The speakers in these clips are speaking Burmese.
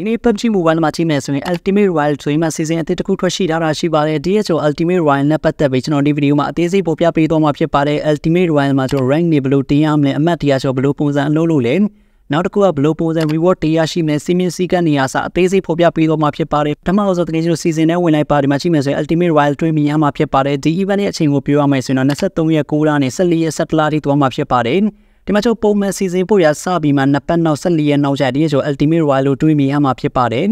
ဒီနေ့ PUBG Mobile မှာကြည့်မယ်ဆိုရင် Ultimate Royale ဆိုရင်မှ season အသစ်တစ်ခုထွက်ရှိထားတာရှိပါတယ် DHO Ultimate Royale နဲ့ပတ်သက်ပြီးကျွန်တော်ဒီဗီဒီယိုမှာအသေးစိတ်ပေါ်ပြပေးသွားမှာဖြစ်ပါတယ် Ultimate Royale မှာကျွန်တော် rank နေဘယ်လိုတင်ရမလဲအမှတ်တရားဆိုဘယ်လိုပုံစံအလုပ်လုပ်လဲနောက်တစ်ခုကဘယ်လိုပုံစံ reward တရားရှိမလဲစီမင်းစည်းကမ်းနေရာစအသေးစိတ်ဖော်ပြပေးသွားမှာဖြစ်ပါတယ်ပထမဆုံးတကယ်ကျွန်တော် season နဲ့ဝင်လိုက်ပါဒီမှာကြည့်မယ်ဆိုရင် Ultimate Royale တွင်းမြင်ရမှာဖြစ်ပါတယ်ဒီ event ရဲ့အချိန်ကိုပြောရမယ်ဆိုရင်တော့23ရက်9လနဲ့14ရက်17လထိသွားမှာဖြစ်ပါတယ် ဒီမှာကျွန်တော်ပုံမှန်စီစဉ်ဖို့ရစပြီးမှနှစ်ပတ်နောက်14ရက်နောက်ကျဒီကျွန်တော် Ultimate Royale လို့တွေးမိရမှာဖြစ်ပါတယ်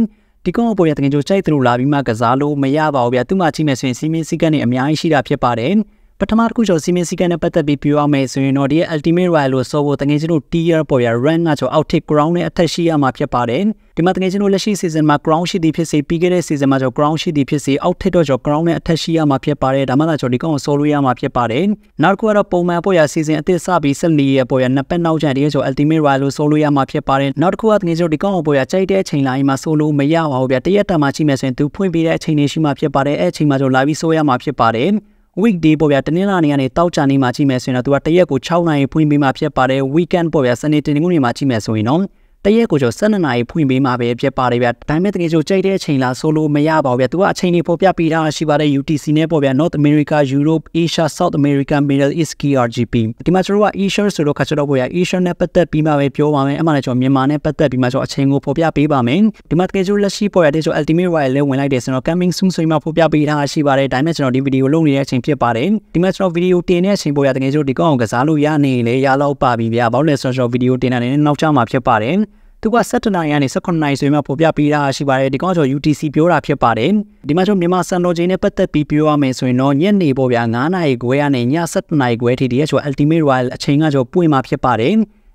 ဒီကောင်ပေါ်ရတကယ်ကျွန်တော်ကြိုက်သလိုလာပြီးမှကစားလို့မရပါဘူးဗျာသူမှကြည့်မယ်ဆိုရင်စီမင်းစည်းကမ်းတွေအများကြီးရှိတာဖြစ်ပါတယ် ပထမတစ်ခုကျော်စီမင်းစည်းကမ်းနဲ့ပတ်သက်ပြီးပြောရမယ်ဆိုရင်တော့ဒီ Ultimate Royale လို့ဆိုဖို့တကယ်ကျွန်တော် tier ပေါ်ရ rank ကကျော် outtake ground နဲ့အထက်ရှိရမှာဖြစ်ပါတယ်ဒီမှာတကယ်ကျွန်တော်လက်ရှိ season မှာ ground ရှိသည်ဖြစ်စေပြီးခဲ့တဲ့ season မှာကျော် ground ရှိသည်ဖြစ်စေ outtake တော့ကျော် ground နဲ့အထက်ရှိရမှာဖြစ်ပါတယ်ဒါမှသာကျော်ဒီကောင်ကိုဆိုလို့ရမှာဖြစ်ပါတယ်နောက်တစ်ခုကတော့ပုံမှန်ပေါ်ရ season အသစ်စပြီး14ရက်ပေါ်ရနှစ်ပတ်နောက်ကျဒီကျော် Ultimate Royale လို့ဆိုလို့ရမှာဖြစ်ပါတယ်နောက်တစ်ခုကတကယ်ကျွန်တော်ဒီကောင်ကိုပေါ်ရကြိုက်တဲ့အချိန်လာရင်မှဆိုလို့မရပါဘူးဗျတရက်တာမှချိန်မယ်ဆိုရင်သူဖွင့်ပေးတဲ့အချိန်လေးရှိမှဖြစ်ပါတယ်အဲ့အချိန်မှာကျော်လာပြီးဆိုရမှာဖြစ်ပါတယ် weekday ပေါ့ဗျာတနင်္လာနေ့ကနေတောက်ကြနေ့မှာကြည့်မယ်ဆိုရင်တော့သူကတရက်ကို6နာရီဖွင့်ပေးမှဖြစ်ပါတယ် weekend ပေါ့ဗျာစနေတနင်္ဂနွေမှာကြည့်မယ်ဆိုရင်တော့ တရက်ကိုကျော်12နာရီဖွင့်ပေးမှာပဲဖြစ်ပါတယ်ဗျာဒါပေမဲ့တကယ်ကျော်ကြိုက်တဲ့အချိန်လားဆိုလို့မရပါဘူးဗျာသူကအချိန်လေးပေါ်ပြပေးထားရှိပါတယ် UTC နဲ့ပေါ့ဗျာ North America Europe Asia South America Middle East KRGP ဒီမှာကျွန်တော်က Asia ဆိုတော့ခါကျတော့ပေါ့ဗျာ Asia နဲ့ပတ်သက်ပြီးမှပဲပြောပါမယ်အမှန်လည်းကျွန်တော်မြန်မာနဲ့ပတ်သက်ပြီးမှကျွန်တော်အချိန်ကိုပေါ်ပြပေးပါမယ်ဒီမှာတကယ်ကျော်လက်ရှိပေါ့ဗျာတဲ့ကျွန်တော် Ultimate Royale လေးဝင်လိုက်တယ်ဆိုတော့ coming soon ဆိုပြီးမှပေါ်ပြပေးထားရှိပါတယ်ဒါပေမဲ့ကျွန်တော်ဒီဗီဒီယိုလုပ်နေတဲ့အချိန်ဖြစ်ပါတယ်ဒီမှာကျွန်တော်ဗီဒီယိုတင်တဲ့အချိန်ပေါ့ဗျာတကယ်ကျော်ဒီကောင်ကိုကစားလို့ရနေလေရလောက်ပါပြီဗျာဘာလို့လဲဆိုတော့ဗီဒီယိုတင်တာနေနောက်ကျမှဖြစ်ပါတယ် သူက7နိုင်ကနေ18နိုင်ဆိုရင်မှပေါ်ပြပေးတာရှိပါတယ်ဒီကောင်ကျော် UTC ပြောတာဖြစ်ပါတယ်ဒီမှာကျွန်တော်မြန်မာစံတော်ချိန်နဲ့ပတ်သက်ပြီးပြောရမယ်ဆိုရင်တော့ညနေပေါ်ဗျာ9နိုင်ခွဲကနေည7နိုင်ခွဲထိဒီကကျော် Ultimate Royale အချိန်ကကျော်ပွင့်မှာဖြစ်ပါတယ်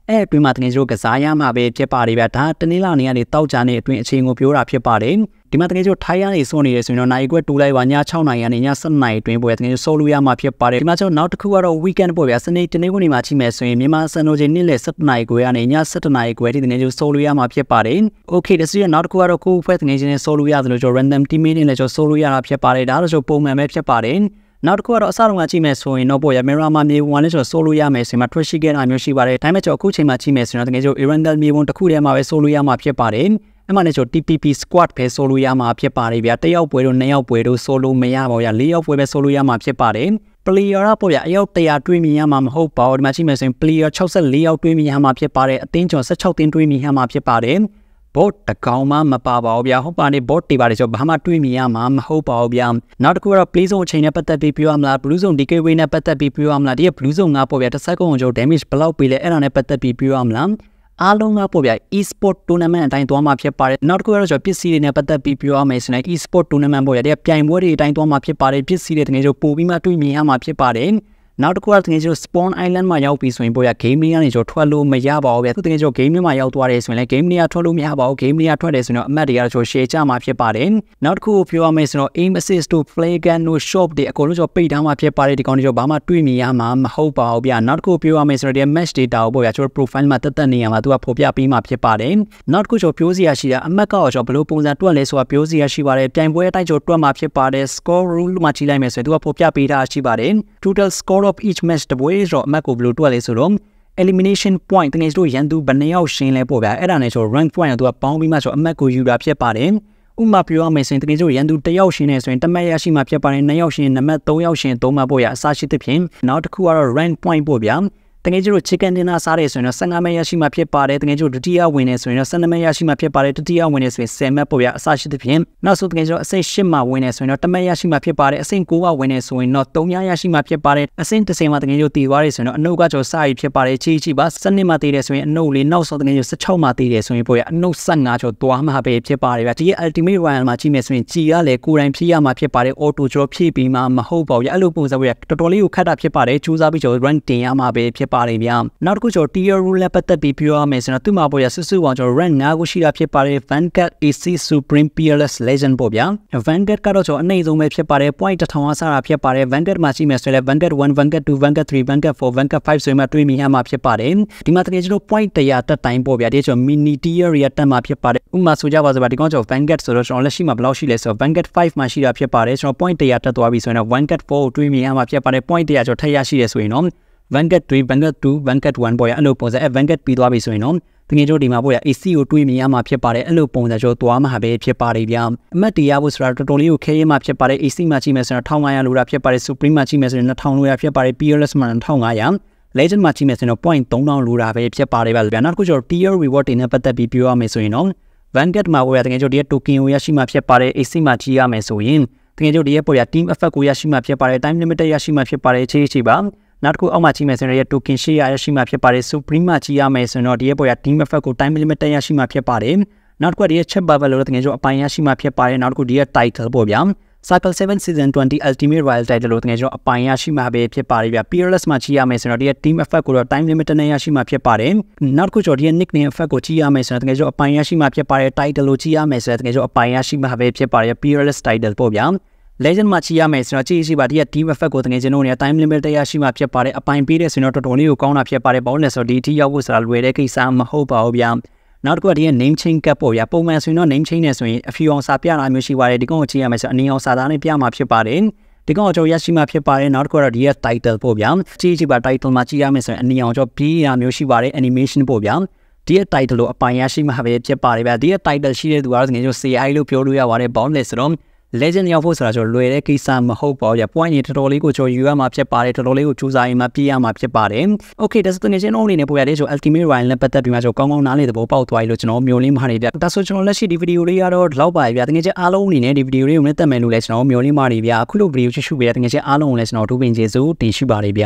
အဲ့အတွင်းမှာတကယ်တို့ကစားရမှာပဲဖြစ်ပါတယ်ဗျာဒါတနင်္လာနေ့ကနေတောက်ကြနေအတွင်းအချိန်ကိုပြောတာဖြစ်ပါတယ် ဒီမှာတကယ်ကျထိုင်းရနေစွန့်နေရဆိုရင်တော့နိုင်ခွဲတူလိုက်ပါည6နိုင်ရနေည7နိုင်အတွင်းပွဲတကယ်ဆိုလို့ရမှာဖြစ်ပါတယ်ဒီမှာကျွန်တော်နောက်တစ်ခုကတော့ weekend ပွဲဗျာစနေတနေ့ကနေမှချိန်မယ်ဆိုရင်မြန်မာစံတော်ချိန်နေ့လယ်7နိုင်ခွဲကနေည7နိုင်ခွဲထိတကယ်ကျဆိုလို့ရမှာဖြစ်ပါတယ် okay ဒါဆိုရင်နောက်တစ်ခုကတော့ကိုယ်ဖွဲ့တကယ်ချင်းဆိုလို့ရတယ်လို့ကျွန်တော် random team နဲ့လည်းကျွန်တော်ဆိုလို့ရတာဖြစ်ပါတယ်ဒါဆိုပုံမှန်ပဲဖြစ်ပါတယ်နောက်တစ်ခုကတော့အစတုန်းကကြည့်မယ်ဆိုရင်တော့ပေါ့ရမီရာမာမြေဝန်လည်းကျွန်တော်ဆိုလို့ရမယ်ဆိုရင်မှ trash ခဲ့တာမျိုးရှိပါတယ်ဒါပေမဲ့ကျွန်တော်အခုချိန်မှာကြည့်မယ်ဆိုရင်တော့တကယ်ကျ Irandal မြေဝန်တစ်ခုတည်းမှာပဲဆိုလို့ရမှာဖြစ်ပါတယ် အဲ့မှာလည်းကျွန်တော် TPP squad ပဲဆိုလို့ရမှာဖြစ်ပါတယ်ဗျာတစ်ယောက်ပွဲတို့နှစ်ယောက်ပွဲတို့ဆိုလို့မရပါဘူးဗျာလေးယောက်ပွဲပဲဆိုလို့ရမှာဖြစ်ပါတယ် player ကပေါ့ဗျာအယောက်100တွေးမြင်ရမှာမဟုတ်ပါဘူးဒီမှာကြည့်မယ်ဆိုရင် player 64ယောက်တွေးမြင်ရမှာဖြစ်ပါတယ်အသင်းကျော်16တင်းတွေးမြင်ရမှာဖြစ်ပါတယ် bot တကောင်မှမပါပါဘူးဗျာဟုတ်ပါနေ bot တွေပါတယ်ကျွန်တော်ဘာမှတွေးမြင်ရမှာမဟုတ်ပါဘူးဗျာနောက်တစ်ခုကတော့ play zone အချိန်နဲ့ပတ်သက်ပြီးပြောရမလား blue zone DK way နဲ့ပတ်သက်ပြီးပြောရမလားဒီ blue zone ငါပေါ့ဗျာတစ်စက္ကန့်ကျွန်တော် damage ဘယ်လောက်ပေးလဲအဲ့ဒါနဲ့ပတ်သက်ပြီးပြောရမလား အားလုံးကပေါ့ဗျာ e-sport tournament အတိုင်းသွားမှာဖြစ်ပါတယ်နောက်တစ်ခုကတော့ကျွန်တော်ပစ္စည်းတွေနဲ့ပတ်သက်ပြီးပြောရမယ်ဆိုရင် e-sport tournament ပေါ့ဗျာတဲ့ပြိုင်ပွဲတွေအတိုင်းသွားမှာဖြစ်ပါတယ်ပစ္စည်းတွေတကယ်ကျွန်တော်ပို့ပြီးမှတွေ့မြင်ရမှာဖြစ်ပါတယ် နောက်တစ်ခုကတကယ်ကျွန်တော် Spawn Island မှာရောက်ပြီဆိုရင်ပေါ့ရ game လေးကနေကျွန်တော်ထွက်လို့မရပါဘူးဗျာသူတကယ်ကျွန်တော် game လေးမှာရောက်သွားတယ်ဆိုရင်လည်း game လေးကထွက်လို့မရပါဘူး game လေးကထွက်တယ်ဆိုတော့အမှတ်တွေကကျွန်တော် share ချမှာဖြစ်ပါတယ်နောက်တစ်ခုကိုပြောရမယ်ဆိုတော့ aim assist တို့ play gun တို့ shop တွေအကုန်လုံးကျွန်တော်ပိတ်ထားမှာဖြစ်ပါတယ်ဒီကောင်တွေကျွန်တော်ဘာမှတွေ့မြင်ရမှာမဟုတ်ပါဘူးဗျာနောက်တစ်ခုပြောရမယ်ဆိုတော့ဒီ match data ကိုပေါ့ဗျာကျွန်တော် profile မှာတက်တက်နေရမှာသူကဖော်ပြပေးမှာဖြစ်ပါတယ်နောက်တစ်ခုကျွန်တော်ပြောစရာရှိတာအမှတ်ကောကျွန်တော်ဘယ်လိုပုံစံတွက်လဲဆိုတာပြောစရာရှိပါတယ်ပြိုင်ပွဲအတိုင်းကျွန်တော်တွက်မှာဖြစ်ပါတယ် score rule မှာကြည့်လိုက်မယ်ဆိုရင်သူကဖော်ပြပေးတာရှိပါတယ် total score of each match တပွဲဆိုတော့အမှတ်ကိုဘယ်လိုတွက်လဲဆိုတော့ elimination point တကယ်ဆိုရန်သူဘယ်နှယောက်ရှင်းလဲပေါ့ဗျာအဲ့ဒါနဲ့ဆို rank point ကိုသူကပေါင်းပြီးမှဆိုအမှတ်ကိုယူတာဖြစ်ပါတယ်ဥမာပြောရမယ်ဆိုရင်တကယ်ဆိုရန်သူတစ်ယောက်ရှင်းနေဆိုရင်တမက်ရရှိမှဖြစ်ပါတယ်နှစ်ယောက်ရှင်းနံပါတ်3ယောက်ရှင်း3မှတ်ပေါ့ဗျာအစားရှိသဖြင့်နောက်တစ်ခုကတော့ rank point ပေါ့ဗျာ တကယ်ကျတော့ chicken dinner စားတယ်ဆိုရင်တော့15မဲရရှိမှဖြစ်ပါတယ်တကယ်ကျတော့ဒုတိယဝင်နေဆိုရင်တော့12မဲရရှိမှဖြစ်ပါတယ်တတိယဝင်နေဆိုရင်10မဲပေါ့ဗျာအစရှိသဖြင့်နောက်ဆုံးတကယ်ကျတော့အဆင့်8မှာဝင်နေဆိုရင်တော့တမဲရရှိမှဖြစ်ပါတယ်အဆင့်9ကဝင်နေဆိုရင်တော့3ရရှိမှဖြစ်ပါတယ်အဆင့်10မှာတကယ်ကျတော့တည်သွားတယ်ဆိုရင်တော့အနှုတ်ကကျော်စရီဖြစ်ပါတယ်ချီချီပါစနစ်မှာတည်တယ်ဆိုရင်အနှုတ်လေးနောက်ဆုံးတကယ်ကျ16မှာတည်တယ်ဆိုရင်ပေါ့ဗျာအနှုတ်15ကျော်သွားမှာပဲဖြစ်ပါတယ်ဗျာဒီ ultimate royal မှာကြည့်မယ်ဆိုရင်ကြည်ရလေကိုယ်တိုင်ဖြည့်ရမှာဖြစ်ပါတယ် auto ကျော်ဖြည့်ပြီးမှမဟုတ်ပါဘူးဗျာအဲ့လိုပုံစံပေါ့ဗျာတော်တော်လေးကိုခက်တာဖြစ်ပါတယ်စူးစမ်းပြီးကျော် run တင်ရမှာပဲဖြစ်ပါတယ်ဗျာနောက်တစ်ခုကျွန်တော် tier rule နဲ့ပတ်သက်ပြီးပြောရမယ်ဆိုတော့သူ့မှာပေါ့ရဆူဆူအောင်ကျွန်တော် rank 5ခုရှိတာဖြစ်ပါတယ် Vanguard AC Supreme Peerless Legend ပေါ့ဗျာ Vanguard ကတော့ကျွန်တော်အနှိမ့်ဆုံးပဲဖြစ်ပါတယ် point 1000အစားတာဖြစ်ပါတယ် Vanguard မှာရှိမယ်ဆိုရင် Vanguard 1 Vanguard 2 Vanguard 3 Vanguard 4 Vanguard 5ဆိုရင်မှတွေးမိရမှာဖြစ်ပါတယ်ဒီမှာတကယ်ကျွန်တော် point 100တက်တိုင်းပေါ့ဗျာဒီကျွန်တော် mini tier ရတက်မှာဖြစ်ပါတယ်ဥပမာဆိုကြပါစို့ဗျာဒီကောင်ကျွန်တော် Vanguard ဆိုတော့ကျွန်တော်လက်ရှိမှာဘယ်လောက်ရှိလဲဆိုတော့ Vanguard 5မှာရှိတာဖြစ်ပါတယ်ကျွန်တော် point 100တက်သွားပြီဆိုရင်တော့ Vanguard 4ကိုတွေးမိရမှာဖြစ်ပါတယ် point 100ကျွန်တော်ထပ်ရရှိတယ်ဆိုရင်တော့ Vanguard 3 Vanguard 2 Vanguard 1ပေါ့ရအဲ့လိုပုံစံအဲ Vanguard ပြီးသွားပြီဆိုရင်တော့တကယ်တော့ဒီမှာပေါ့ရ AC ကိုတွေးမြင်ရမှာဖြစ်ပါတယ်အဲ့လိုပုံစံကျော်သွားမှာပဲဖြစ်ပါတယ်ဗျာအမှတ်တရားဖို့ဆိုတာတော်တော်လေးကိုခဲရဲမှာဖြစ်ပါတယ် AC မှာကြည့်မယ်ဆိုတော့1500လိုတာဖြစ်ပါတယ် Supreme မှာကြည့်မယ်ဆိုရင်2000လိုတာဖြစ်ပါတယ် Peerless မှာ1500 legend မှာကြည့်မယ်ဆိုရင်တော့ point 3000လိုတာပဲဖြစ်ပါတယ်ဗျာနောက်တစ်ခုကျတော့ tier reward တွေနဲ့ပတ်သက်ပြီးပြောရမယ်ဆိုရင်တော့ Vanguard မှာပေါ်ရတကယ်ကျတော့ဒီ token ကိုရရှိမှဖြစ်ပါတယ် AC မှာကြည့်ရမယ်ဆိုရင်တကယ်ကျတော့ဒီပေါ်ရ team effect ကိုရရှိမှဖြစ်ပါတယ် time limit ရရှိမှဖြစ်ပါတယ်ချေချေပါ နောက်တစ်ခုအောက်မှာကြည့်မယ်ဆိုရင်ရ token share ရရှိမှဖြစ်ပါတယ် supreme မှာကြည့်ရမယ်ဆိုရင်တော့ဒီပေါ်ရ team effect ကို time limit ရရှိမှဖြစ်ပါတယ်နောက်တစ်ခုကဒီ chat bubble လို့တကယ်ကျတော့အပိုင်းရရှိမှဖြစ်ပါတယ်နောက်တစ်ခုဒီ title ပေါ့ဗျာ Cycle 7 Season 20 Ultimate Royal Title လို့တကယ်ကျွန်တော်အပိုင်ရရှိမှာပဲဖြစ်ပါတယ်ဗျ Peerless မှာကြည့်ရမယ်ဆိုတော့ဒီ Team Effect ကိုတော့ Time Limit နဲ့ရရှိမှာဖြစ်ပါတယ်နောက်တစ်ခုကျွန်တော်ဒီ Nickname Effect ကိုကြည့်ရမယ်ဆိုတော့တကယ်ကျွန်တော်အပိုင်ရရှိမှာဖြစ်ပါတယ် Title လို့ကြည့်ရမယ်ဆိုတော့တကယ်ကျွန်တော်အပိုင်ရရှိမှာပဲဖြစ်ပါတယ် Peerless Title ပေါ့ဗျာ legend မှာချိရမယ်ဆိုတော့ချိရှိပါဒီက team effect ကိုတကယ်ကျွန်တော်နေ time limit တရားရှိမှဖြစ်ပါတယ်အပိုင်ပေးတယ်ဆိုတော့တော်တော်လေးကိုကောင်းတာဖြစ်ပါတယ်ဘာလို့လဲဆိုတော့ဒီအထိရောက်ဖို့ဆိုတာလွယ်တဲ့ကိစ္စမဟုတ်ပါဘူးဗျာနောက်တစ်ခုကဒီက name change ကပ်ပေါ့ဗျာပုံမှန်ဆိုရင်တော့ name change နဲ့ဆိုရင်အဖြူအောင်စာပြတာမျိုးရှိပါတယ်ဒီကောင်ကိုချိရမယ်ဆိုတော့အနည်းအောင်စာသားနဲ့ပြမှာဖြစ်ပါတယ်ဒီကောင်ကျွန်တော်ရရှိမှာဖြစ်ပါတယ်နောက်တစ်ခုကတော့ဒီရဲ့ title ပေါ့ဗျာကြည့်ကြည့်ပါ title မှာကြည့်ရမယ်ဆိုရင်အနည်းအောင်ကျွန်တော်ပြီးရမျိုးရှိပါတယ် animation ပေါ့ဗျာဒီရဲ့ title လို့အပိုင်ရရှိမှာပဲဖြစ်ပါတယ်ဗျာဒီရဲ့ title ရှိတဲ့သူကတော့ငွေကျွန်တော် CI လို့ပြောလို့ရပါတယ် boundless ဆိုတော့ legend ရောက်ဖို့ဆိုတာကျွန်တော်လွယ်တဲ့ကိစ္စမဟုတ်ပါဘူးဗျ point တွေတော်တော်လေးကိုကျွန်တော်ယူရမှာဖြစ်ပါတယ်တော်တော်လေးကိုစူးစမ်းရင်မှပြည့်ရမှာဖြစ်ပါတယ် okay ဒါဆိုတကယ်ချင်းအောင်အနေနဲ့ပို့ရတယ်ဆို ultimate royal နဲ့ပတ်သက်ပြီးမှကျွန်တော်ကောင်းကောင်းနားလည်သဘောပေါက်သွားပြီလို့ကျွန်တော်မျိုးလင်းမှာနေဗျဒါဆိုကျွန်တော်လက်ရှိဒီဗီဒီယိုလေးကတော့ဒီလောက်ပါဗျတကယ်ချင်းအားလုံးအနေနဲ့ဒီဗီဒီယိုလေးကိုလည်းတက်မယ်လို့လည်းကျွန်တော်မျိုးလင်းမှာနေဗျအခုလိုဗီဒီယိုချစ်ရှုပေးတဲ့တကယ်ချင်းအားလုံးကိုလည်းကျွန်တော်ဒုပင်ကျေးဇူးတင်ရှိပါတယ်ဗျ